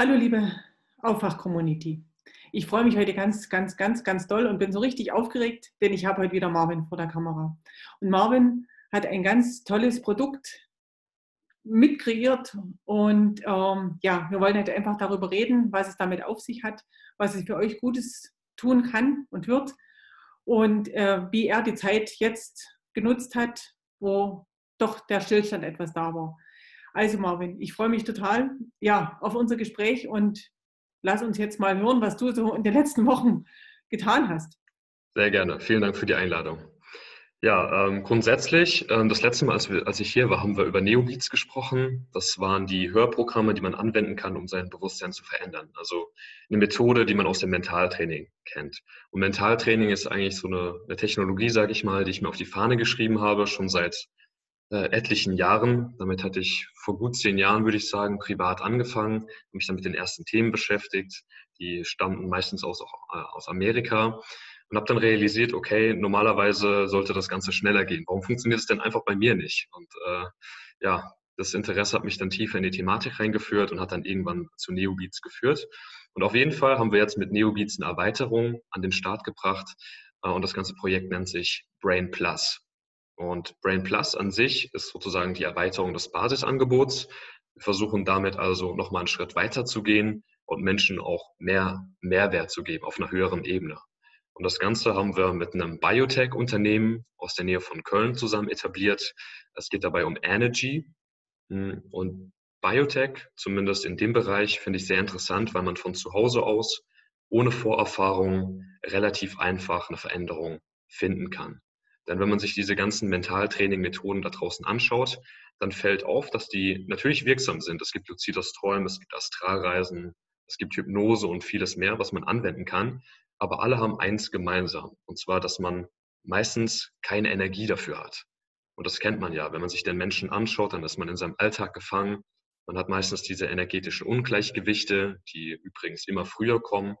Hallo liebe Aufwach-Community. Ich freue mich heute ganz, ganz, ganz, ganz doll und bin so richtig aufgeregt, denn ich habe heute wieder Marvin vor der Kamera. Und Marvin hat ein ganz tolles Produkt mitkreiert und ähm, ja, wir wollen heute einfach darüber reden, was es damit auf sich hat, was es für euch Gutes tun kann und wird und äh, wie er die Zeit jetzt genutzt hat, wo doch der Stillstand etwas da war. Also Marvin, ich freue mich total ja, auf unser Gespräch und lass uns jetzt mal hören, was du so in den letzten Wochen getan hast. Sehr gerne. Vielen Dank für die Einladung. Ja, ähm, grundsätzlich, ähm, das letzte Mal, als, wir, als ich hier war, haben wir über Neobeats gesprochen. Das waren die Hörprogramme, die man anwenden kann, um sein Bewusstsein zu verändern. Also eine Methode, die man aus dem Mentaltraining kennt. Und Mentaltraining ist eigentlich so eine, eine Technologie, sage ich mal, die ich mir auf die Fahne geschrieben habe, schon seit äh, etlichen Jahren. Damit hatte ich vor gut zehn Jahren, würde ich sagen, privat angefangen, mich dann mit den ersten Themen beschäftigt. Die stammten meistens aus, auch, äh, aus Amerika und habe dann realisiert, okay, normalerweise sollte das Ganze schneller gehen. Warum funktioniert es denn einfach bei mir nicht? Und äh, ja, das Interesse hat mich dann tiefer in die Thematik reingeführt und hat dann irgendwann zu Neobeats geführt. Und auf jeden Fall haben wir jetzt mit Neobeats eine Erweiterung an den Start gebracht. Äh, und das ganze Projekt nennt sich Brain Plus. Und Brain Plus an sich ist sozusagen die Erweiterung des Basisangebots. Wir versuchen damit also nochmal einen Schritt weiter zu gehen und Menschen auch mehr Mehrwert zu geben auf einer höheren Ebene. Und das Ganze haben wir mit einem Biotech-Unternehmen aus der Nähe von Köln zusammen etabliert. Es geht dabei um Energy. Und Biotech, zumindest in dem Bereich, finde ich sehr interessant, weil man von zu Hause aus ohne Vorerfahrung relativ einfach eine Veränderung finden kann. Denn wenn man sich diese ganzen Mentaltraining-Methoden da draußen anschaut, dann fällt auf, dass die natürlich wirksam sind. Es gibt luzides Träumen, es gibt Astralreisen, es gibt Hypnose und vieles mehr, was man anwenden kann. Aber alle haben eins gemeinsam. Und zwar, dass man meistens keine Energie dafür hat. Und das kennt man ja. Wenn man sich den Menschen anschaut, dann ist man in seinem Alltag gefangen. Man hat meistens diese energetischen Ungleichgewichte, die übrigens immer früher kommen.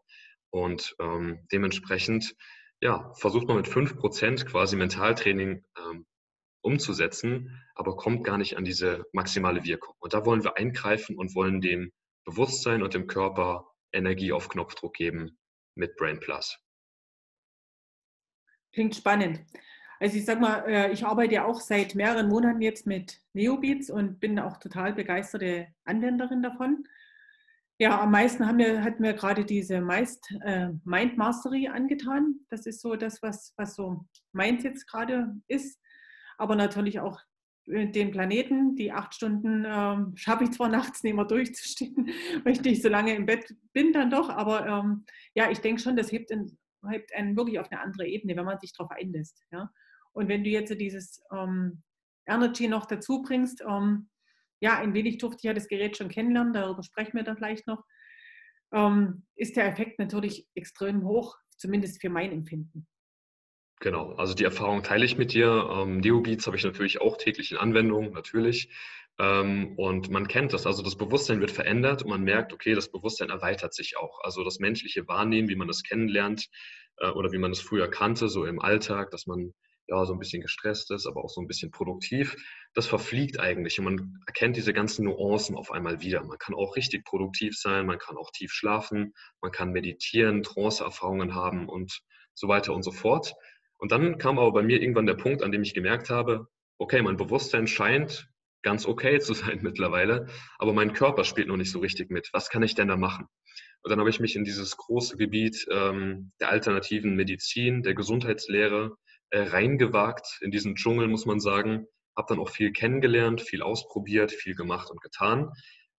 Und ähm, dementsprechend ja, versucht man mit 5% quasi Mentaltraining ähm, umzusetzen, aber kommt gar nicht an diese maximale Wirkung. Und da wollen wir eingreifen und wollen dem Bewusstsein und dem Körper Energie auf Knopfdruck geben mit Brain Plus. Klingt spannend. Also ich sag mal, äh, ich arbeite ja auch seit mehreren Monaten jetzt mit Neobeats und bin auch total begeisterte Anwenderin davon. Ja, am meisten haben wir, hat mir gerade diese meist, äh, Mind Mastery angetan. Das ist so das, was, was so meins jetzt gerade ist. Aber natürlich auch äh, den Planeten. Die acht Stunden ähm, schaffe ich zwar nachts nicht mehr durchzustehen, weil ich nicht so lange im Bett bin dann doch. Aber ähm, ja, ich denke schon, das hebt, in, hebt einen wirklich auf eine andere Ebene, wenn man sich darauf einlässt. Ja? Und wenn du jetzt dieses ähm, Energy noch dazu bringst, ähm, ja, ein wenig durfte ich ja das Gerät schon kennenlernen, darüber sprechen wir dann vielleicht noch, ähm, ist der Effekt natürlich extrem hoch, zumindest für mein Empfinden. Genau, also die Erfahrung teile ich mit dir. Ähm, Neobeats habe ich natürlich auch täglich in Anwendung, natürlich. Ähm, und man kennt das, also das Bewusstsein wird verändert und man merkt, okay, das Bewusstsein erweitert sich auch. Also das menschliche Wahrnehmen, wie man das kennenlernt äh, oder wie man es früher kannte, so im Alltag, dass man ja, so ein bisschen gestresst ist, aber auch so ein bisschen produktiv, das verfliegt eigentlich und man erkennt diese ganzen Nuancen auf einmal wieder. Man kann auch richtig produktiv sein, man kann auch tief schlafen, man kann meditieren, Trance-Erfahrungen haben und so weiter und so fort. Und dann kam aber bei mir irgendwann der Punkt, an dem ich gemerkt habe, okay, mein Bewusstsein scheint ganz okay zu sein mittlerweile, aber mein Körper spielt noch nicht so richtig mit. Was kann ich denn da machen? Und dann habe ich mich in dieses große Gebiet ähm, der alternativen Medizin, der Gesundheitslehre äh, reingewagt in diesen Dschungel, muss man sagen. Habe dann auch viel kennengelernt, viel ausprobiert, viel gemacht und getan.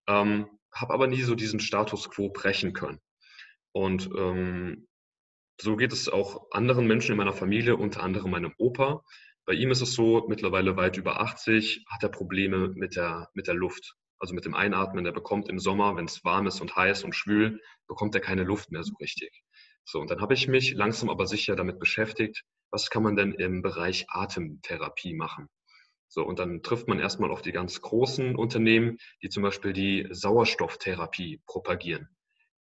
Ähm, habe aber nie so diesen Status quo brechen können. Und ähm, so geht es auch anderen Menschen in meiner Familie, unter anderem meinem Opa. Bei ihm ist es so, mittlerweile weit über 80, hat er Probleme mit der, mit der Luft, also mit dem Einatmen. Er bekommt im Sommer, wenn es warm ist und heiß und schwül, bekommt er keine Luft mehr so richtig. So, und dann habe ich mich langsam aber sicher damit beschäftigt, was kann man denn im Bereich Atemtherapie machen? So, und dann trifft man erstmal auf die ganz großen Unternehmen, die zum Beispiel die Sauerstofftherapie propagieren.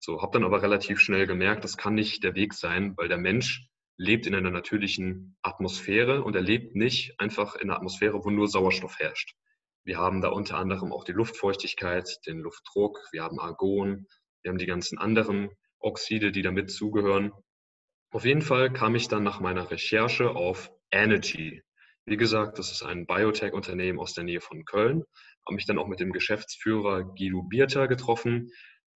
So, habe dann aber relativ schnell gemerkt, das kann nicht der Weg sein, weil der Mensch lebt in einer natürlichen Atmosphäre und er lebt nicht einfach in einer Atmosphäre, wo nur Sauerstoff herrscht. Wir haben da unter anderem auch die Luftfeuchtigkeit, den Luftdruck, wir haben Argon, wir haben die ganzen anderen Oxide, die damit zugehören. Auf jeden Fall kam ich dann nach meiner Recherche auf Energy. Wie gesagt, das ist ein Biotech-Unternehmen aus der Nähe von Köln. Habe mich dann auch mit dem Geschäftsführer Guido Bierter getroffen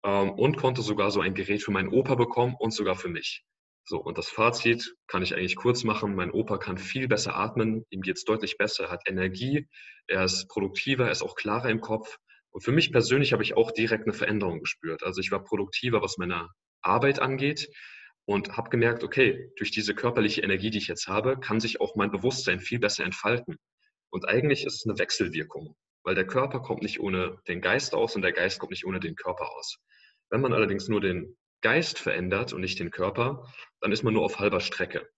ähm, und konnte sogar so ein Gerät für meinen Opa bekommen und sogar für mich. So, und das Fazit kann ich eigentlich kurz machen. Mein Opa kann viel besser atmen, ihm geht es deutlich besser, er hat Energie, er ist produktiver, er ist auch klarer im Kopf. Und für mich persönlich habe ich auch direkt eine Veränderung gespürt. Also ich war produktiver, was meine Arbeit angeht und habe gemerkt, okay, durch diese körperliche Energie, die ich jetzt habe, kann sich auch mein Bewusstsein viel besser entfalten. Und eigentlich ist es eine Wechselwirkung, weil der Körper kommt nicht ohne den Geist aus und der Geist kommt nicht ohne den Körper aus. Wenn man allerdings nur den Geist verändert und nicht den Körper, dann ist man nur auf halber Strecke.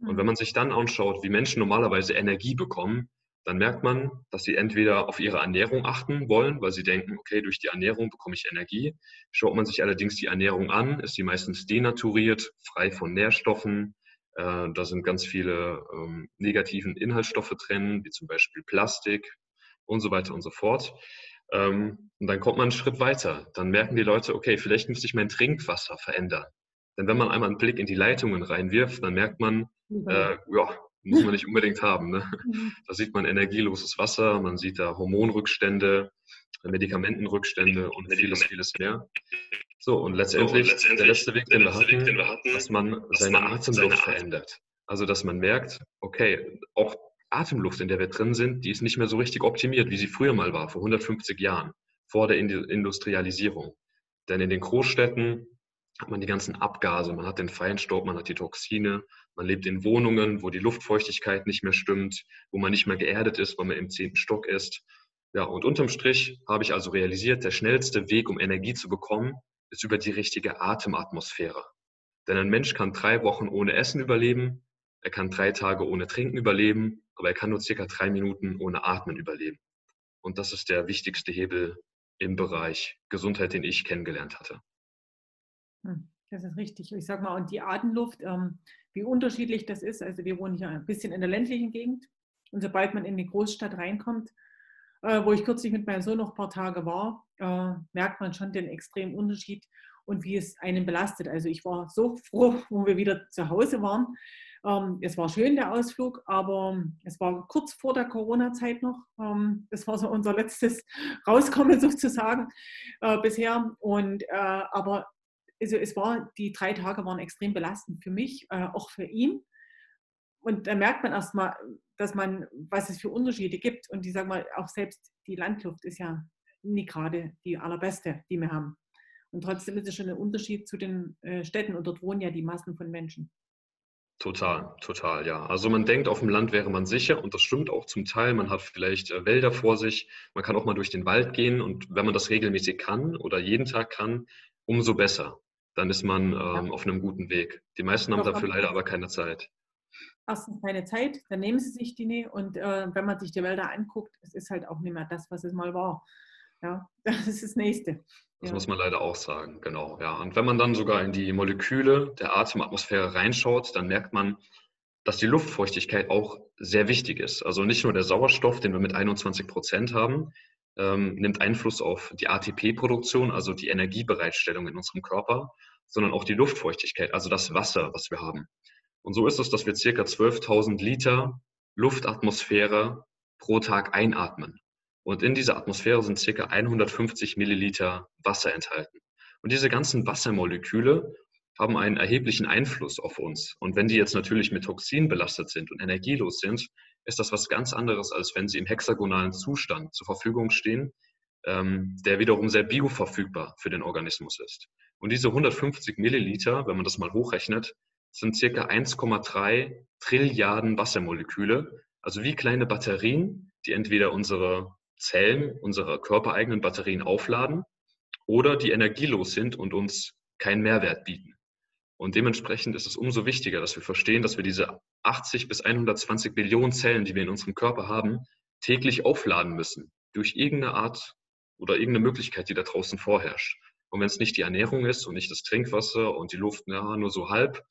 Und wenn mhm. man sich dann anschaut, wie Menschen normalerweise Energie bekommen, dann merkt man, dass sie entweder auf ihre Ernährung achten wollen, weil sie denken, okay, durch die Ernährung bekomme ich Energie. Schaut man sich allerdings die Ernährung an, ist sie meistens denaturiert, frei von Nährstoffen. Äh, da sind ganz viele ähm, negativen Inhaltsstoffe drin, wie zum Beispiel Plastik und so weiter und so fort. Ähm, und dann kommt man einen Schritt weiter. Dann merken die Leute, okay, vielleicht müsste ich mein Trinkwasser verändern. Denn wenn man einmal einen Blick in die Leitungen reinwirft, dann merkt man, äh, ja, muss man nicht unbedingt haben. Ne? Mhm. Da sieht man energieloses Wasser, man sieht da Hormonrückstände, Medikamentenrückstände und vieles, vieles mehr. So, und letztendlich, so, und letztendlich der letzte Weg, den, wir hatten, Weg, den wir hatten, dass man dass seine Atemluft verändert. Also, dass man merkt, okay, auch Atemluft, in der wir drin sind, die ist nicht mehr so richtig optimiert, wie sie früher mal war, vor 150 Jahren, vor der Industrialisierung. Denn in den Großstädten hat man die ganzen Abgase, man hat den Feinstaub, man hat die Toxine, man lebt in Wohnungen, wo die Luftfeuchtigkeit nicht mehr stimmt, wo man nicht mehr geerdet ist, weil man im zehnten Stock ist. Ja, und unterm Strich habe ich also realisiert, der schnellste Weg, um Energie zu bekommen, ist über die richtige Atematmosphäre. Denn ein Mensch kann drei Wochen ohne Essen überleben, er kann drei Tage ohne Trinken überleben, aber er kann nur circa drei Minuten ohne Atmen überleben. Und das ist der wichtigste Hebel im Bereich Gesundheit, den ich kennengelernt hatte. Hm, das ist richtig. Ich sage mal, und die Atemluft, ähm, wie unterschiedlich das ist. Also wir wohnen hier ein bisschen in der ländlichen Gegend. Und sobald man in die Großstadt reinkommt, äh, wo ich kürzlich mit meinem Sohn noch ein paar Tage war, äh, merkt man schon den extremen Unterschied und wie es einen belastet. Also ich war so froh, wo wir wieder zu Hause waren. Ähm, es war schön, der Ausflug, aber es war kurz vor der Corona-Zeit noch. Ähm, das war so unser letztes Rauskommen sozusagen äh, bisher. Und, äh, aber also es war, die drei Tage waren extrem belastend für mich, äh, auch für ihn. Und da merkt man erstmal, dass man, was es für Unterschiede gibt. Und ich sage mal, auch selbst die Landluft ist ja nie gerade die allerbeste, die wir haben. Und trotzdem ist es schon ein Unterschied zu den äh, Städten und dort wohnen ja die Massen von Menschen. Total, total, ja. Also man denkt, auf dem Land wäre man sicher und das stimmt auch zum Teil. Man hat vielleicht äh, Wälder vor sich, man kann auch mal durch den Wald gehen und wenn man das regelmäßig kann oder jeden Tag kann, umso besser. Dann ist man ähm, ja. auf einem guten Weg. Die meisten haben dafür leider aber keine Zeit. Erstens keine Zeit, dann nehmen sie sich die nicht und äh, wenn man sich die Wälder anguckt, es ist halt auch nicht mehr das, was es mal war. Ja, das ist das Nächste. Das ja. muss man leider auch sagen, genau. Ja. Und wenn man dann sogar in die Moleküle der Atematmosphäre reinschaut, dann merkt man, dass die Luftfeuchtigkeit auch sehr wichtig ist. Also nicht nur der Sauerstoff, den wir mit 21 Prozent haben, ähm, nimmt Einfluss auf die ATP-Produktion, also die Energiebereitstellung in unserem Körper, sondern auch die Luftfeuchtigkeit, also das Wasser, was wir haben. Und so ist es, dass wir circa 12.000 Liter Luftatmosphäre pro Tag einatmen. Und in dieser Atmosphäre sind ca. 150 Milliliter Wasser enthalten. Und diese ganzen Wassermoleküle haben einen erheblichen Einfluss auf uns. Und wenn die jetzt natürlich mit Toxinen belastet sind und energielos sind, ist das was ganz anderes, als wenn sie im hexagonalen Zustand zur Verfügung stehen, ähm, der wiederum sehr bioverfügbar für den Organismus ist. Und diese 150 Milliliter, wenn man das mal hochrechnet, sind circa 1,3 Trilliarden Wassermoleküle, also wie kleine Batterien, die entweder unsere Zellen unsere körpereigenen Batterien aufladen oder die energielos sind und uns keinen Mehrwert bieten. Und dementsprechend ist es umso wichtiger, dass wir verstehen, dass wir diese 80 bis 120 Billionen Zellen, die wir in unserem Körper haben, täglich aufladen müssen. Durch irgendeine Art oder irgendeine Möglichkeit, die da draußen vorherrscht. Und wenn es nicht die Ernährung ist und nicht das Trinkwasser und die Luft ja, nur so halb,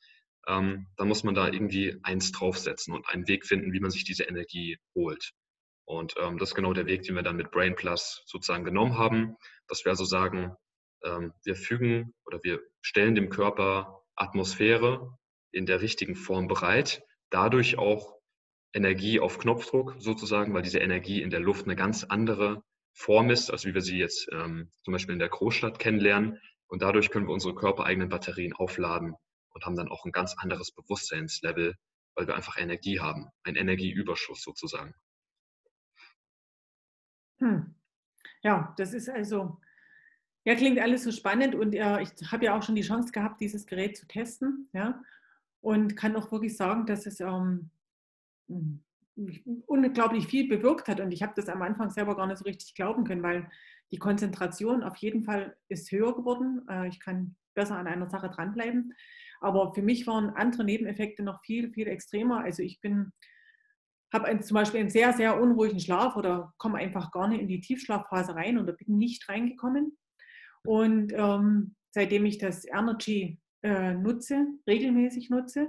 ähm, dann muss man da irgendwie eins draufsetzen und einen Weg finden, wie man sich diese Energie holt. Und ähm, das ist genau der Weg, den wir dann mit Brain Plus sozusagen genommen haben, dass wir also sagen, ähm, wir fügen oder wir stellen dem Körper Atmosphäre in der richtigen Form bereit, dadurch auch Energie auf Knopfdruck sozusagen, weil diese Energie in der Luft eine ganz andere Form ist, als wie wir sie jetzt ähm, zum Beispiel in der Großstadt kennenlernen. Und dadurch können wir unsere körpereigenen Batterien aufladen und haben dann auch ein ganz anderes Bewusstseinslevel, weil wir einfach Energie haben, ein Energieüberschuss sozusagen. Hm. Ja, das ist also, ja, klingt alles so spannend und äh, ich habe ja auch schon die Chance gehabt, dieses Gerät zu testen, ja, und kann auch wirklich sagen, dass es ähm, hm, unglaublich viel bewirkt hat und ich habe das am Anfang selber gar nicht so richtig glauben können, weil die Konzentration auf jeden Fall ist höher geworden. Äh, ich kann besser an einer Sache dranbleiben. Aber für mich waren andere Nebeneffekte noch viel, viel extremer. Also ich bin, habe zum Beispiel einen sehr, sehr unruhigen Schlaf oder komme einfach gar nicht in die Tiefschlafphase rein oder bin nicht reingekommen. Und ähm, seitdem ich das Energy äh, nutze, regelmäßig nutze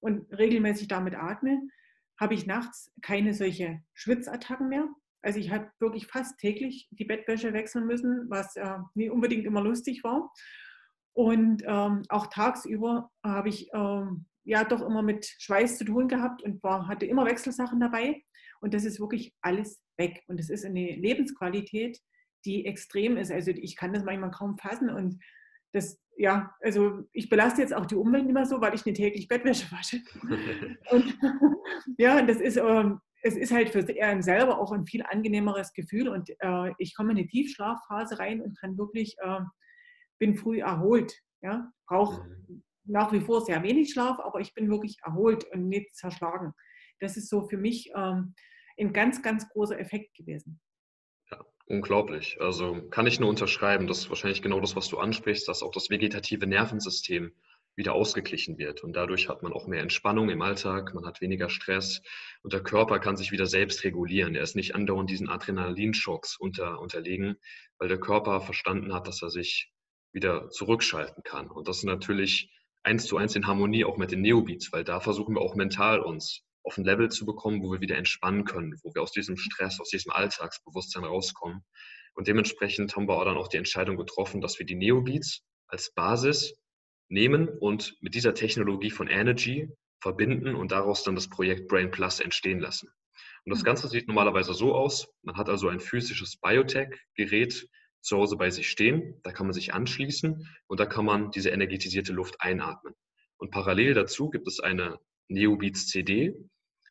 und regelmäßig damit atme, habe ich nachts keine solche Schwitzattacken mehr. Also ich habe wirklich fast täglich die Bettwäsche wechseln müssen, was äh, nie unbedingt immer lustig war. Und ähm, auch tagsüber habe ich ähm, ja doch immer mit Schweiß zu tun gehabt und war, hatte immer Wechselsachen dabei. Und das ist wirklich alles weg. Und es ist eine Lebensqualität, die extrem ist. Also ich kann das manchmal kaum fassen. Und das, ja, also ich belaste jetzt auch die Umwelt nicht mehr so, weil ich eine täglich Bettwäsche wasche. und ja, das ist, ähm, es ist halt für einen selber auch ein viel angenehmeres Gefühl. Und äh, ich komme in eine Tiefschlafphase rein und kann wirklich äh, bin früh erholt. Ja? Brauche nach wie vor sehr wenig Schlaf, aber ich bin wirklich erholt und nicht zerschlagen. Das ist so für mich ähm, ein ganz, ganz großer Effekt gewesen. Unglaublich. Also kann ich nur unterschreiben. Das ist wahrscheinlich genau das, was du ansprichst, dass auch das vegetative Nervensystem wieder ausgeglichen wird. Und dadurch hat man auch mehr Entspannung im Alltag, man hat weniger Stress und der Körper kann sich wieder selbst regulieren. Er ist nicht andauernd diesen Adrenalinschocks unter, unterlegen, weil der Körper verstanden hat, dass er sich wieder zurückschalten kann. Und das ist natürlich eins zu eins in Harmonie auch mit den Neobeats, weil da versuchen wir auch mental uns auf ein Level zu bekommen, wo wir wieder entspannen können, wo wir aus diesem Stress, aus diesem Alltagsbewusstsein rauskommen. Und dementsprechend haben wir auch dann auch die Entscheidung getroffen, dass wir die Neobeats als Basis nehmen und mit dieser Technologie von Energy verbinden und daraus dann das Projekt Brain Plus entstehen lassen. Und das hm. Ganze sieht normalerweise so aus. Man hat also ein physisches Biotech-Gerät, zu Hause bei sich stehen. Da kann man sich anschließen und da kann man diese energetisierte Luft einatmen. Und parallel dazu gibt es eine Neobeats CD,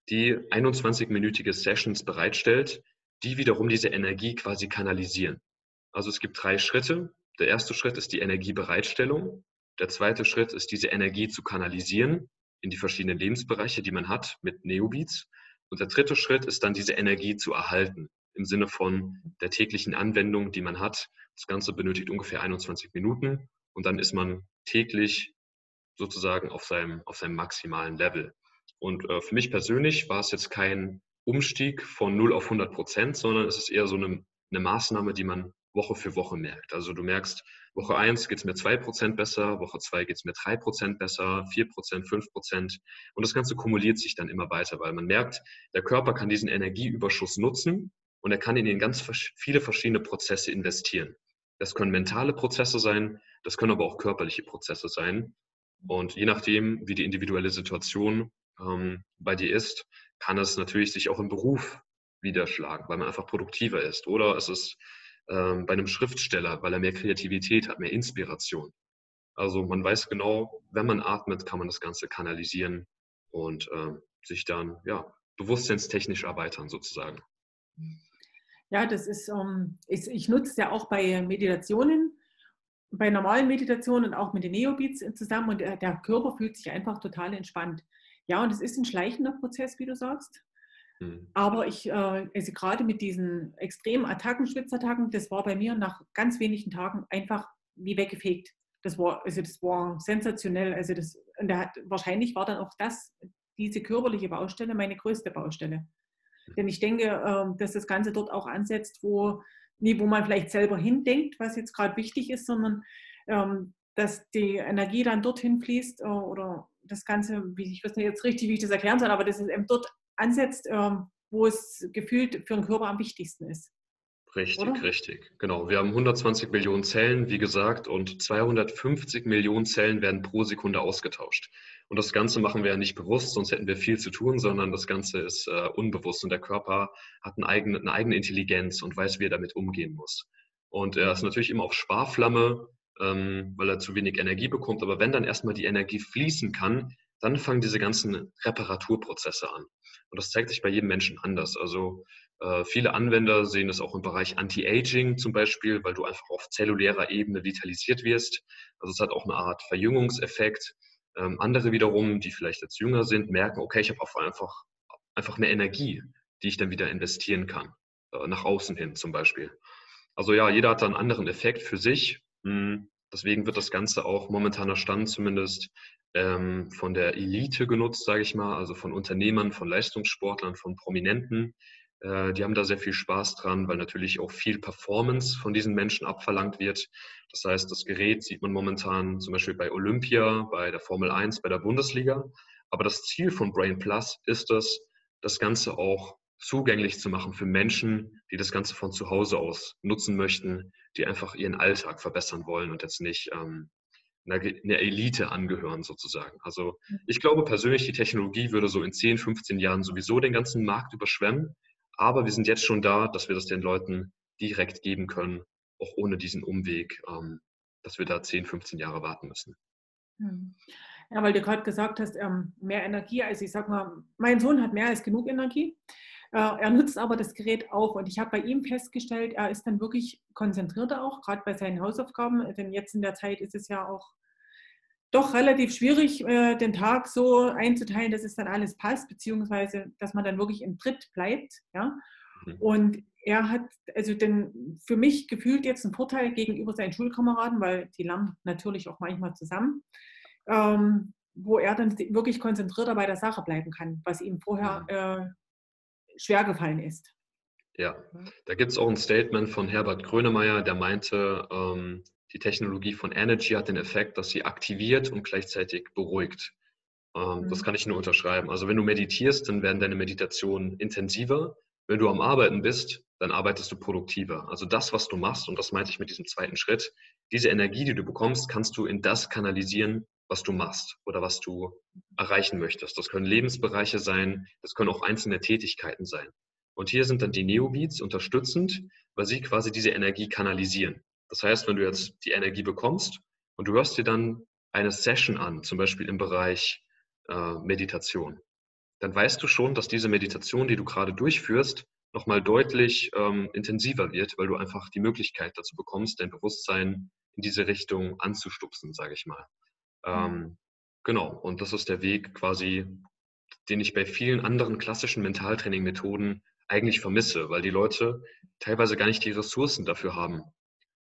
die 21-minütige Sessions bereitstellt, die wiederum diese Energie quasi kanalisieren. Also es gibt drei Schritte. Der erste Schritt ist die Energiebereitstellung. Der zweite Schritt ist diese Energie zu kanalisieren in die verschiedenen Lebensbereiche, die man hat mit Neobeats. Und der dritte Schritt ist dann diese Energie zu erhalten im Sinne von der täglichen Anwendung, die man hat. Das Ganze benötigt ungefähr 21 Minuten und dann ist man täglich sozusagen auf seinem, auf seinem maximalen Level. Und äh, für mich persönlich war es jetzt kein Umstieg von 0 auf 100 Prozent, sondern es ist eher so eine, eine Maßnahme, die man Woche für Woche merkt. Also du merkst, Woche 1 geht es mir 2% besser, Woche 2 geht es mir 3% besser, 4%, 5%. Und das Ganze kumuliert sich dann immer weiter, weil man merkt, der Körper kann diesen Energieüberschuss nutzen und er kann in ganz viele verschiedene Prozesse investieren. Das können mentale Prozesse sein, das können aber auch körperliche Prozesse sein. Und je nachdem, wie die individuelle Situation ähm, bei dir ist, kann es natürlich sich auch im Beruf niederschlagen, weil man einfach produktiver ist. Oder es ist ähm, bei einem Schriftsteller, weil er mehr Kreativität hat, mehr Inspiration. Also man weiß genau, wenn man atmet, kann man das Ganze kanalisieren und äh, sich dann ja, bewusstseinstechnisch erweitern sozusagen. Ja, das ist, ähm, ich, ich nutze es ja auch bei Meditationen, bei normalen Meditationen und auch mit den Neobeats zusammen und der, der Körper fühlt sich einfach total entspannt. Ja, und es ist ein schleichender Prozess, wie du sagst. Mhm. Aber ich, äh, also gerade mit diesen extremen Attacken, Schwitzattacken, das war bei mir nach ganz wenigen Tagen einfach wie weggefegt. Das war, also das war sensationell. Also das, und der hat, wahrscheinlich war dann auch das, diese körperliche Baustelle, meine größte Baustelle. Denn ich denke, ähm, dass das Ganze dort auch ansetzt, wo, nie wo man vielleicht selber hindenkt, was jetzt gerade wichtig ist, sondern ähm, dass die Energie dann dorthin fließt äh, oder das Ganze, wie ich weiß nicht jetzt richtig, wie ich das erklären soll, aber dass es eben dort ansetzt, ähm, wo es gefühlt für den Körper am wichtigsten ist. Richtig, oder? richtig. Genau. Wir haben 120 Millionen Zellen, wie gesagt, und 250 Millionen Zellen werden pro Sekunde ausgetauscht. Und das Ganze machen wir ja nicht bewusst, sonst hätten wir viel zu tun, sondern das Ganze ist äh, unbewusst und der Körper hat eine eigene, eine eigene Intelligenz und weiß, wie er damit umgehen muss. Und er ist natürlich immer auf Sparflamme, ähm, weil er zu wenig Energie bekommt. Aber wenn dann erstmal die Energie fließen kann, dann fangen diese ganzen Reparaturprozesse an. Und das zeigt sich bei jedem Menschen anders. Also äh, viele Anwender sehen es auch im Bereich Anti-Aging zum Beispiel, weil du einfach auf zellulärer Ebene vitalisiert wirst. Also es hat auch eine Art Verjüngungseffekt. Ähm, andere wiederum, die vielleicht jetzt jünger sind, merken, okay, ich habe einfach, einfach mehr Energie, die ich dann wieder investieren kann, äh, nach außen hin zum Beispiel. Also ja, jeder hat da einen anderen Effekt für sich. Hm, deswegen wird das Ganze auch momentaner Stand zumindest ähm, von der Elite genutzt, sage ich mal, also von Unternehmern, von Leistungssportlern, von Prominenten. Äh, die haben da sehr viel Spaß dran, weil natürlich auch viel Performance von diesen Menschen abverlangt wird. Das heißt, das Gerät sieht man momentan zum Beispiel bei Olympia, bei der Formel 1, bei der Bundesliga. Aber das Ziel von Brain Plus ist es, das Ganze auch zugänglich zu machen für Menschen, die das Ganze von zu Hause aus nutzen möchten, die einfach ihren Alltag verbessern wollen und jetzt nicht ähm, einer, Elite angehören sozusagen. Also ich glaube persönlich, die Technologie würde so in 10, 15 Jahren sowieso den ganzen Markt überschwemmen. Aber wir sind jetzt schon da, dass wir das den Leuten direkt geben können, auch ohne diesen Umweg, ähm, dass wir da 10, 15 Jahre warten müssen. Hm. Ja, weil du gerade gesagt hast, ähm, mehr Energie. Also ich sag mal, mein Sohn hat mehr als genug Energie. Äh, er nutzt aber das Gerät auch und ich habe bei ihm festgestellt, er ist dann wirklich konzentrierter auch, gerade bei seinen Hausaufgaben. Denn jetzt in der Zeit ist es ja auch doch relativ schwierig, äh, den Tag so einzuteilen, dass es dann alles passt, beziehungsweise dass man dann wirklich im Tritt bleibt. Ja? Mhm. Und er hat also den, für mich gefühlt jetzt einen Vorteil gegenüber seinen Schulkameraden, weil die lernen natürlich auch manchmal zusammen, ähm, wo er dann wirklich konzentrierter bei der Sache bleiben kann, was ihm vorher schwer gefallen ist. Ja, da gibt es auch ein Statement von Herbert Grönemeyer, der meinte, ähm, die Technologie von Energy hat den Effekt, dass sie aktiviert und gleichzeitig beruhigt. Ähm, mhm. Das kann ich nur unterschreiben. Also wenn du meditierst, dann werden deine Meditationen intensiver. Wenn du am Arbeiten bist, dann arbeitest du produktiver. Also das, was du machst, und das meinte ich mit diesem zweiten Schritt, diese Energie, die du bekommst, kannst du in das kanalisieren, was du machst oder was du erreichen möchtest. Das können Lebensbereiche sein, das können auch einzelne Tätigkeiten sein. Und hier sind dann die Neobeats unterstützend, weil sie quasi diese Energie kanalisieren. Das heißt, wenn du jetzt die Energie bekommst und du hörst dir dann eine Session an, zum Beispiel im Bereich äh, Meditation, dann weißt du schon, dass diese Meditation, die du gerade durchführst, nochmal deutlich ähm, intensiver wird, weil du einfach die Möglichkeit dazu bekommst, dein Bewusstsein in diese Richtung anzustupsen, sage ich mal. Ähm, genau, und das ist der Weg quasi, den ich bei vielen anderen klassischen Mentaltraining-Methoden eigentlich vermisse, weil die Leute teilweise gar nicht die Ressourcen dafür haben,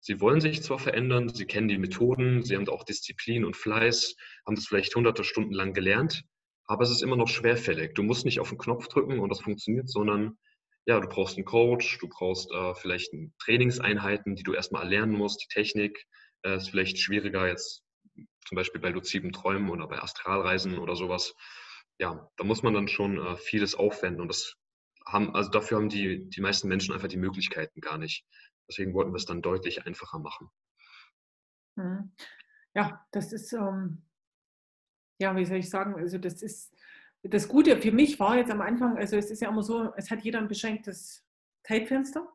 Sie wollen sich zwar verändern, sie kennen die Methoden, sie haben auch Disziplin und Fleiß, haben das vielleicht hunderte Stunden lang gelernt, aber es ist immer noch schwerfällig. Du musst nicht auf den Knopf drücken und das funktioniert, sondern ja, du brauchst einen Coach, du brauchst äh, vielleicht Trainingseinheiten, die du erstmal erlernen musst. Die Technik äh, ist vielleicht schwieriger jetzt zum Beispiel bei luziden Träumen oder bei Astralreisen oder sowas. Ja, da muss man dann schon äh, vieles aufwenden und das haben, also dafür haben die, die meisten Menschen einfach die Möglichkeiten gar nicht. Deswegen wollten wir es dann deutlich einfacher machen. Mhm. Ja, das ist, ähm, ja, wie soll ich sagen, also das ist, das Gute für mich war jetzt am Anfang, also es ist ja immer so, es hat jeder ein beschränktes Zeitfenster.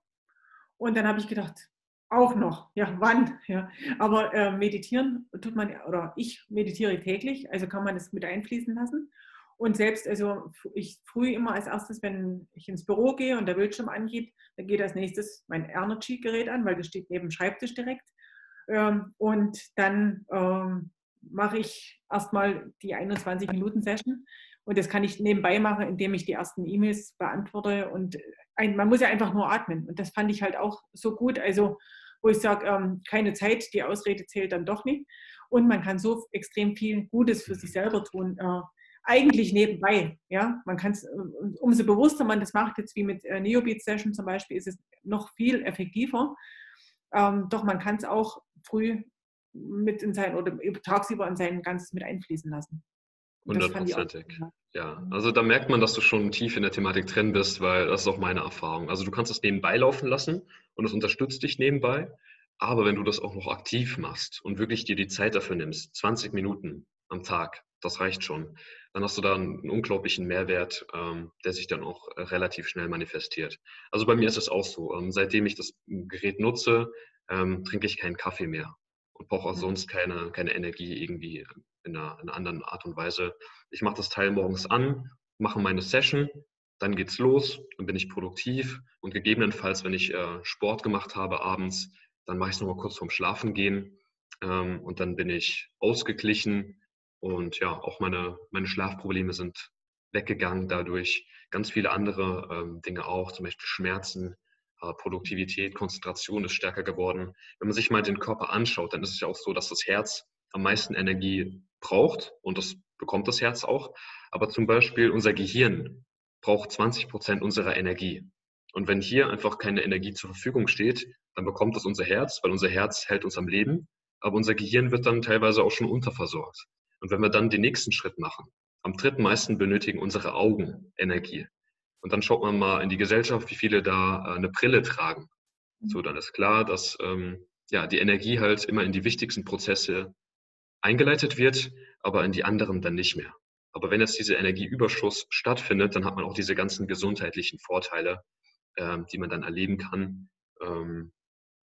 Und dann habe ich gedacht, auch noch, ja, wann? Ja. Aber äh, meditieren tut man, oder ich meditiere täglich, also kann man das mit einfließen lassen. Und selbst, also ich früh immer als erstes, wenn ich ins Büro gehe und der Bildschirm angeht, dann geht als nächstes mein Energy-Gerät an, weil das steht neben dem Schreibtisch direkt. Ähm, und dann ähm, mache ich erstmal die 21-Minuten-Session. Und das kann ich nebenbei machen, indem ich die ersten E-Mails beantworte. Und ein, man muss ja einfach nur atmen. Und das fand ich halt auch so gut. Also, wo ich sage, ähm, keine Zeit, die Ausrede zählt dann doch nicht. Und man kann so extrem viel Gutes für sich selber tun. Äh, eigentlich nebenbei. Ja, man kann es, umso bewusster man das macht, jetzt wie mit äh, Neobeat Session zum Beispiel, ist es noch viel effektiver. Ähm, doch man kann es auch früh mit in sein oder tagsüber in sein Ganzes mit einfließen lassen. Hundertprozentig. Ja, also da merkt man, dass du schon tief in der Thematik drin bist, weil das ist auch meine Erfahrung. Also du kannst es nebenbei laufen lassen und es unterstützt dich nebenbei. Aber wenn du das auch noch aktiv machst und wirklich dir die Zeit dafür nimmst, 20 Minuten am Tag, das reicht schon, dann hast du da einen unglaublichen Mehrwert, ähm, der sich dann auch relativ schnell manifestiert. Also bei mir ist es auch so. Ähm, seitdem ich das Gerät nutze, ähm, trinke ich keinen Kaffee mehr und brauche auch sonst keine, keine Energie irgendwie in einer, in einer anderen Art und Weise. Ich mache das Teil morgens an, mache meine Session, dann geht's los, dann bin ich produktiv und gegebenenfalls, wenn ich äh, Sport gemacht habe abends, dann mache ich es nochmal kurz vorm Schlafen gehen ähm, und dann bin ich ausgeglichen und ja, auch meine, meine Schlafprobleme sind weggegangen dadurch. Ganz viele andere ähm, Dinge auch, zum Beispiel Schmerzen, äh, Produktivität, Konzentration ist stärker geworden. Wenn man sich mal den Körper anschaut, dann ist es ja auch so, dass das Herz am meisten Energie braucht und das bekommt das Herz auch. Aber zum Beispiel unser Gehirn braucht 20 Prozent unserer Energie. Und wenn hier einfach keine Energie zur Verfügung steht, dann bekommt das unser Herz, weil unser Herz hält uns am Leben, aber unser Gehirn wird dann teilweise auch schon unterversorgt. Und wenn wir dann den nächsten Schritt machen, am dritten meisten benötigen unsere Augen Energie. Und dann schaut man mal in die Gesellschaft, wie viele da äh, eine Brille tragen. So, dann ist klar, dass ähm, ja, die Energie halt immer in die wichtigsten Prozesse eingeleitet wird, aber in die anderen dann nicht mehr. Aber wenn jetzt dieser Energieüberschuss stattfindet, dann hat man auch diese ganzen gesundheitlichen Vorteile, ähm, die man dann erleben kann. Ähm,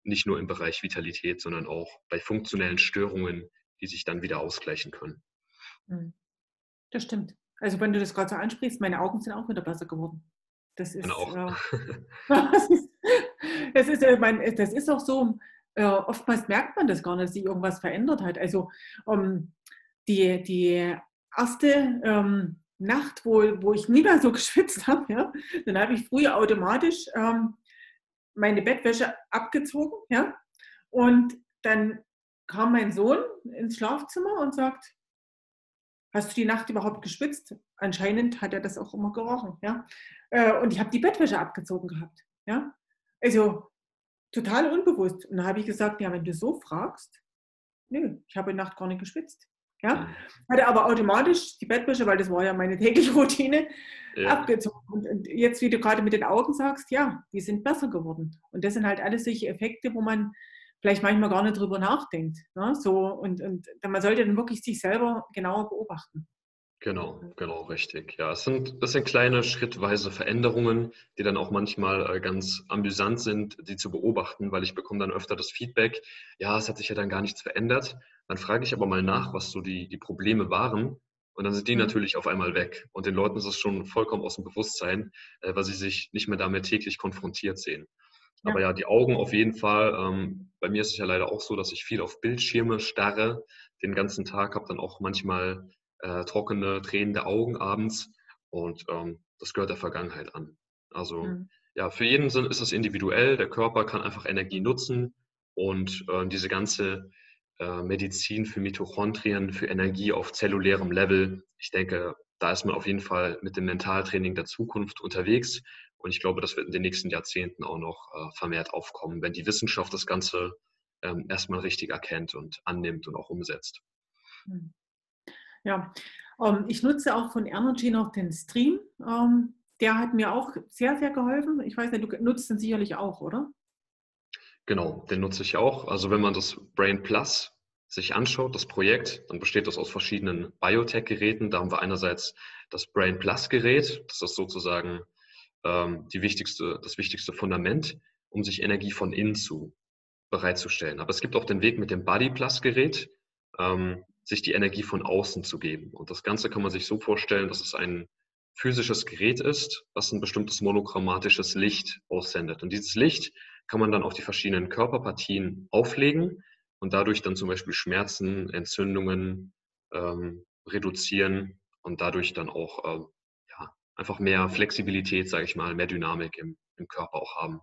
nicht nur im Bereich Vitalität, sondern auch bei funktionellen Störungen, die sich dann wieder ausgleichen können. Hm. Das stimmt. Also wenn du das gerade so ansprichst, meine Augen sind auch wieder besser geworden. Das ist, auch. Äh, das ist, das ist, äh, das ist auch so, äh, oftmals merkt man das gar nicht, dass sich irgendwas verändert hat. Also ähm, die, die erste ähm, Nacht, wo, wo ich nie mehr so geschwitzt habe, ja, dann habe ich früher automatisch ähm, meine Bettwäsche abgezogen, ja, und dann kam mein Sohn ins Schlafzimmer und sagt, hast du die Nacht überhaupt geschwitzt? Anscheinend hat er das auch immer gerochen, ja. Äh, und ich habe die Bettwäsche abgezogen gehabt, ja. Also total unbewusst. Und da habe ich gesagt, ja, wenn du so fragst, nö, ich habe in Nacht gar nicht geschwitzt. Ja? Hatte aber automatisch die Bettwäsche, weil das war ja meine tägliche Routine, ja. abgezogen. Und jetzt, wie du gerade mit den Augen sagst, ja, die sind besser geworden. Und das sind halt alles solche Effekte, wo man vielleicht manchmal gar nicht drüber nachdenkt. Ne? So, und, und man sollte dann wirklich sich selber genauer beobachten. Genau, genau, richtig. Ja, es sind, das sind kleine schrittweise Veränderungen, die dann auch manchmal äh, ganz amüsant sind, die zu beobachten, weil ich bekomme dann öfter das Feedback, ja, es hat sich ja dann gar nichts verändert. Dann frage ich aber mal nach, was so die, die Probleme waren. Und dann sind die mhm. natürlich auf einmal weg. Und den Leuten ist es schon vollkommen aus dem Bewusstsein, äh, weil sie sich nicht mehr damit täglich konfrontiert sehen. Ja. Aber ja, die Augen auf jeden Fall. Ähm, bei mir ist es ja leider auch so, dass ich viel auf Bildschirme starre den ganzen Tag, habe dann auch manchmal äh, trockene, tränende Augen abends. Und ähm, das gehört der Vergangenheit an. Also mhm. ja, für jeden Sinn ist es individuell. Der Körper kann einfach Energie nutzen und äh, diese ganze äh, Medizin für Mitochondrien, für Energie auf zellulärem Level, ich denke, da ist man auf jeden Fall mit dem Mentaltraining der Zukunft unterwegs. Und ich glaube, das wird in den nächsten Jahrzehnten auch noch äh, vermehrt aufkommen, wenn die Wissenschaft das Ganze ähm, erstmal richtig erkennt und annimmt und auch umsetzt. Mhm. Ja, ähm, ich nutze auch von Energy noch den Stream. Ähm, der hat mir auch sehr, sehr geholfen. Ich weiß nicht, du nutzt den sicherlich auch, oder? Genau, den nutze ich auch. Also wenn man das Brain Plus sich anschaut, das Projekt, dann besteht das aus verschiedenen Biotech-Geräten. Da haben wir einerseits das Brain Plus-Gerät, das ist sozusagen ähm, die wichtigste, das wichtigste Fundament, um sich Energie von innen zu bereitzustellen. Aber es gibt auch den Weg mit dem Body Plus-Gerät. Ähm, sich die Energie von außen zu geben. Und das Ganze kann man sich so vorstellen, dass es ein physisches Gerät ist, was ein bestimmtes monochromatisches Licht aussendet. Und dieses Licht kann man dann auf die verschiedenen Körperpartien auflegen und dadurch dann zum Beispiel Schmerzen, Entzündungen ähm, reduzieren und dadurch dann auch äh, ja, einfach mehr Flexibilität, sage ich mal, mehr Dynamik im, im Körper auch haben.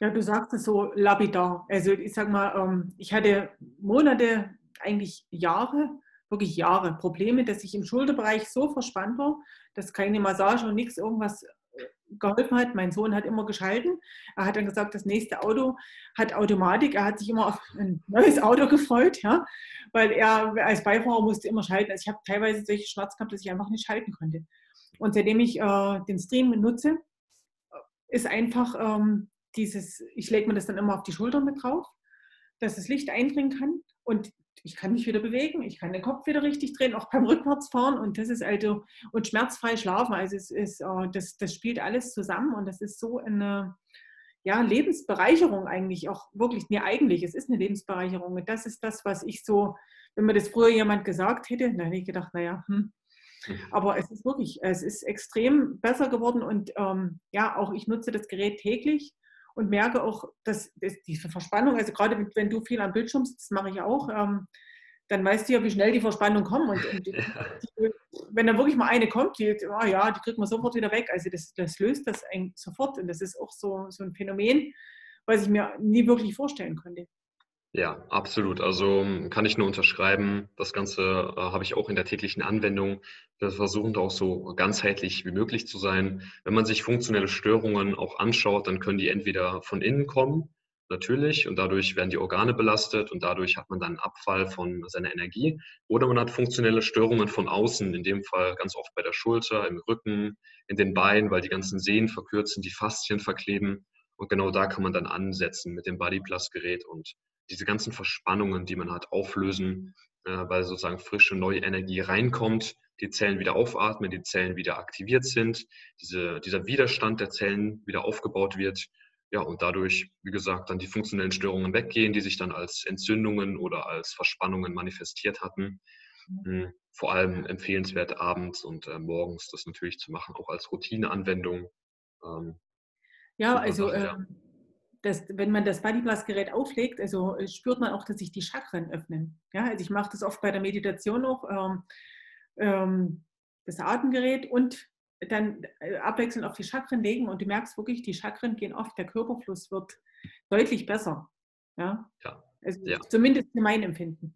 Ja, du sagst es so lapidar. Also ich sag mal, ähm, ich hatte Monate eigentlich Jahre, wirklich Jahre Probleme, dass ich im Schulterbereich so verspannt war, dass keine Massage und nichts irgendwas äh, geholfen hat. Mein Sohn hat immer geschalten. Er hat dann gesagt, das nächste Auto hat Automatik. Er hat sich immer auf ein neues Auto gefreut, ja, weil er als Beifahrer musste immer schalten. Also ich habe teilweise solche Schmerzen gehabt, dass ich einfach nicht schalten konnte. Und seitdem ich äh, den Stream nutze, ist einfach ähm, dieses, ich lege mir das dann immer auf die Schultern mit drauf, dass das Licht eindringen kann und ich kann mich wieder bewegen, ich kann den Kopf wieder richtig drehen, auch beim Rückwärtsfahren. Und das ist also, und schmerzfrei schlafen, also es ist, äh, das, das spielt alles zusammen und das ist so eine ja, Lebensbereicherung eigentlich, auch wirklich, nee, eigentlich, es ist eine Lebensbereicherung. Und das ist das, was ich so, wenn mir das früher jemand gesagt hätte, dann hätte ich gedacht, naja, hm, mhm. aber es ist wirklich, es ist extrem besser geworden und ähm, ja, auch ich nutze das Gerät täglich und merke auch, dass, dass diese Verspannung, also gerade wenn du viel am Bildschirm sitzt, das mache ich auch, ähm, dann weißt du ja, wie schnell die Verspannung kommt. Und, und die, die, wenn da wirklich mal eine kommt, die, oh ja, die kriegt man sofort wieder weg. Also das, das löst das sofort. Und das ist auch so, so ein Phänomen, was ich mir nie wirklich vorstellen konnte. Ja, absolut. Also kann ich nur unterschreiben. Das Ganze äh, habe ich auch in der täglichen Anwendung. Wir versuchen da auch so ganzheitlich wie möglich zu sein. Wenn man sich funktionelle Störungen auch anschaut, dann können die entweder von innen kommen, natürlich, und dadurch werden die Organe belastet und dadurch hat man dann Abfall von seiner Energie. Oder man hat funktionelle Störungen von außen, in dem Fall ganz oft bei der Schulter, im Rücken, in den Beinen, weil die ganzen Sehnen verkürzen, die Faszien verkleben. Und genau da kann man dann ansetzen mit dem Bodyplus-Gerät und diese ganzen Verspannungen, die man hat, auflösen, äh, weil sozusagen frische neue Energie reinkommt, die Zellen wieder aufatmen, die Zellen wieder aktiviert sind, diese, dieser Widerstand der Zellen wieder aufgebaut wird. Ja, und dadurch, wie gesagt, dann die funktionellen Störungen weggehen, die sich dann als Entzündungen oder als Verspannungen manifestiert hatten. Mhm. Vor allem empfehlenswert abends und äh, morgens das natürlich zu machen, auch als Routineanwendung. Ähm, ja, also ähm, dass, wenn man das Bodyplus-Gerät auflegt, also äh, spürt man auch, dass sich die Chakren öffnen. Ja, also ich mache das oft bei der Meditation noch, ähm, ähm, das Atemgerät und dann äh, abwechselnd auf die Chakren legen und du merkst wirklich, die Chakren gehen auf, der Körperfluss wird deutlich besser. Ja, ja. Also ja. zumindest für mein Empfinden.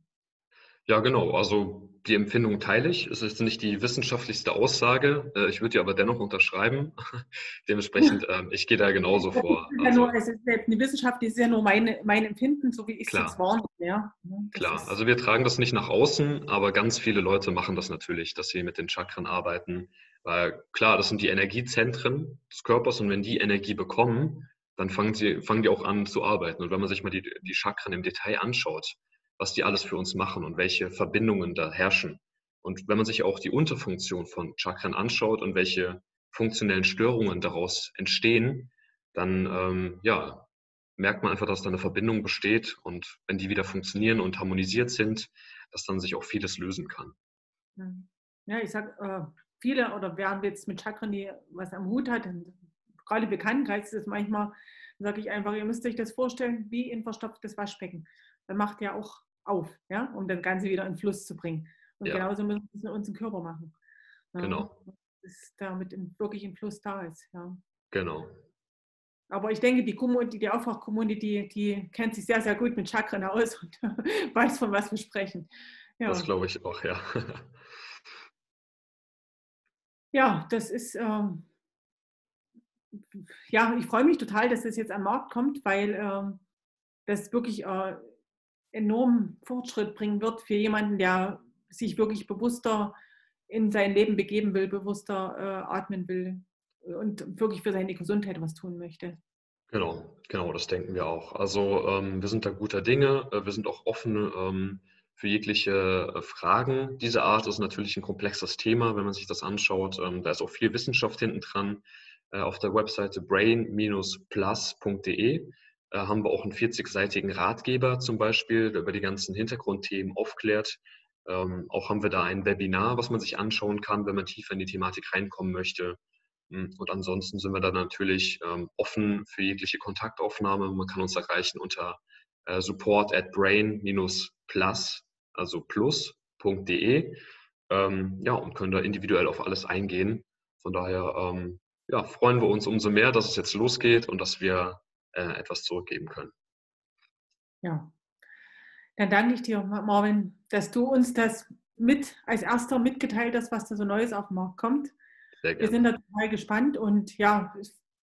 Ja, genau. Also die Empfindung teile ich. Es ist nicht die wissenschaftlichste Aussage. Äh, ich würde die aber dennoch unterschreiben. Dementsprechend, ähm, ich gehe da genauso vor. Ja also, nur, es ist eine Wissenschaft, die ist ja nur meine, mein Empfinden, so wie ich es jetzt wahrnehme. Ja. Klar, also wir tragen das nicht nach außen, aber ganz viele Leute machen das natürlich, dass sie mit den Chakren arbeiten. Weil klar, das sind die Energiezentren des Körpers und wenn die Energie bekommen, dann fangen, sie, fangen die auch an zu arbeiten. Und wenn man sich mal die, die Chakren im Detail anschaut, was die alles für uns machen und welche Verbindungen da herrschen. Und wenn man sich auch die Unterfunktion von Chakren anschaut und welche funktionellen Störungen daraus entstehen, dann ähm, ja, merkt man einfach, dass da eine Verbindung besteht und wenn die wieder funktionieren und harmonisiert sind, dass dann sich auch vieles lösen kann. Ja, ich sag, äh, viele oder wer jetzt mit Chakren, die was am Hut hat, gerade Bekanntenkreis ist es manchmal, sage ich einfach, ihr müsst euch das vorstellen wie ein verstopftes Waschbecken. Dann macht ja auch auf, ja, um das Ganze wieder in Fluss zu bringen. Und ja. genauso müssen wir es in unserem Körper machen. Ja, genau. Dass damit wirklich ein Fluss da ist. Ja. Genau. Aber ich denke, die, Community, die Aufwach-Community, die kennt sich sehr, sehr gut mit Chakren aus und weiß, von was wir sprechen. Ja. Das glaube ich auch, ja. ja, das ist, ähm, ja, ich freue mich total, dass das jetzt am Markt kommt, weil ähm, das wirklich äh, enormen Fortschritt bringen wird für jemanden, der sich wirklich bewusster in sein Leben begeben will, bewusster äh, atmen will und wirklich für seine Gesundheit was tun möchte. Genau, genau, das denken wir auch. Also ähm, wir sind da guter Dinge, äh, wir sind auch offen ähm, für jegliche äh, Fragen. Diese Art ist natürlich ein komplexes Thema, wenn man sich das anschaut. Ähm, da ist auch viel Wissenschaft hinten dran. Äh, auf der Webseite brain-plus.de haben wir auch einen 40-seitigen Ratgeber zum Beispiel, der über die ganzen Hintergrundthemen aufklärt. Ähm, auch haben wir da ein Webinar, was man sich anschauen kann, wenn man tiefer in die Thematik reinkommen möchte. Hm, und ansonsten sind wir da natürlich ähm, offen für jegliche Kontaktaufnahme. Man kann uns erreichen unter äh, support at brain-plus, also plus.de. Ähm, ja, und können da individuell auf alles eingehen. Von daher ähm, ja, freuen wir uns umso mehr, dass es jetzt losgeht und dass wir äh, etwas zurückgeben können. Ja, dann danke ich dir, Marvin, dass du uns das mit als erster mitgeteilt hast, was da so Neues auf den Markt kommt. Wir sind da total gespannt und ja,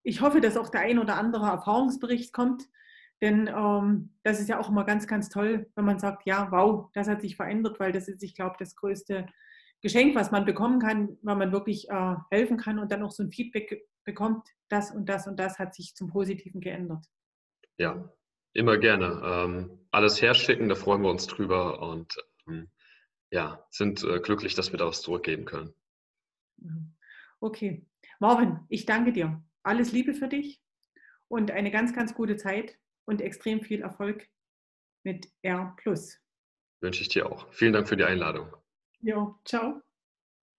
ich hoffe, dass auch der ein oder andere Erfahrungsbericht kommt, denn ähm, das ist ja auch immer ganz, ganz toll, wenn man sagt, ja, wow, das hat sich verändert, weil das ist, ich glaube, das größte Geschenk, was man bekommen kann, weil man wirklich äh, helfen kann und dann auch so ein Feedback bekommt, das und das und das hat sich zum Positiven geändert. Ja, immer gerne. Ähm, alles herschicken, da freuen wir uns drüber und ähm, ja, sind äh, glücklich, dass wir da was zurückgeben können. Okay. Marvin, ich danke dir. Alles Liebe für dich und eine ganz, ganz gute Zeit und extrem viel Erfolg mit R. Wünsche ich dir auch. Vielen Dank für die Einladung. Ja, ciao.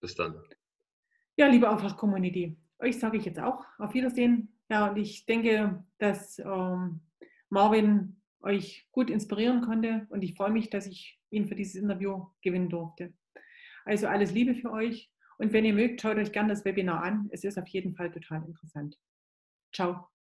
Bis dann. Ja, liebe Aufwach-Community, euch sage ich jetzt auch auf Wiedersehen. Ja, und ich denke, dass ähm, Marvin euch gut inspirieren konnte und ich freue mich, dass ich ihn für dieses Interview gewinnen durfte. Also alles Liebe für euch und wenn ihr mögt, schaut euch gerne das Webinar an. Es ist auf jeden Fall total interessant. Ciao.